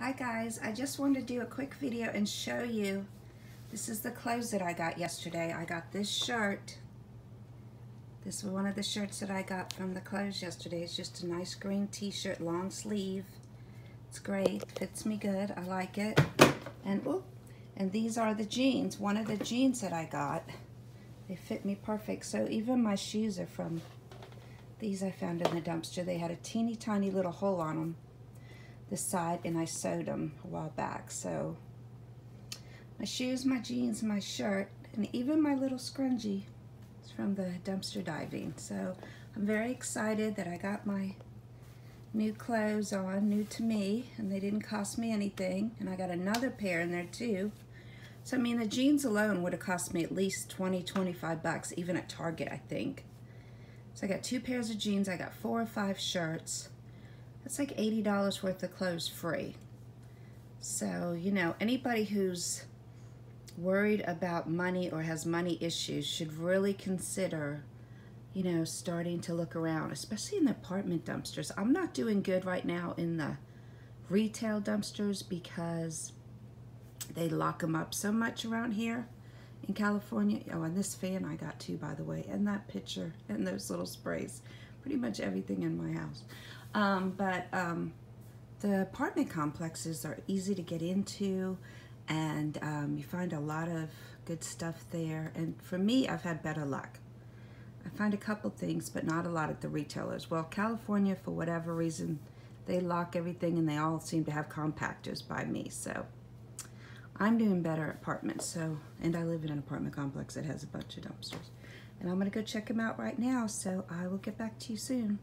Hi guys, I just wanted to do a quick video and show you this is the clothes that I got yesterday. I got this shirt. This was one of the shirts that I got from the clothes yesterday. It's just a nice green t-shirt, long sleeve. It's great, fits me good, I like it. And oh, and these are the jeans, one of the jeans that I got. They fit me perfect. So even my shoes are from these I found in the dumpster. They had a teeny tiny little hole on them the side and I sewed them a while back. So my shoes, my jeans, my shirt, and even my little scrunchie is from the dumpster diving. So I'm very excited that I got my new clothes on, new to me, and they didn't cost me anything. And I got another pair in there too. So I mean, the jeans alone would have cost me at least 20, 25 bucks, even at Target, I think. So I got two pairs of jeans, I got four or five shirts, that's like $80 worth of clothes free. So, you know, anybody who's worried about money or has money issues should really consider, you know, starting to look around, especially in the apartment dumpsters. I'm not doing good right now in the retail dumpsters because they lock them up so much around here in California. Oh, and this fan I got too, by the way, and that picture and those little sprays. Pretty much everything in my house. Um, but um, the apartment complexes are easy to get into and um, you find a lot of good stuff there. And for me, I've had better luck. I find a couple things, but not a lot at the retailers. Well, California, for whatever reason, they lock everything and they all seem to have compactors by me. So I'm doing better at apartments. So, and I live in an apartment complex that has a bunch of dumpsters. And I'm gonna go check them out right now. So I will get back to you soon.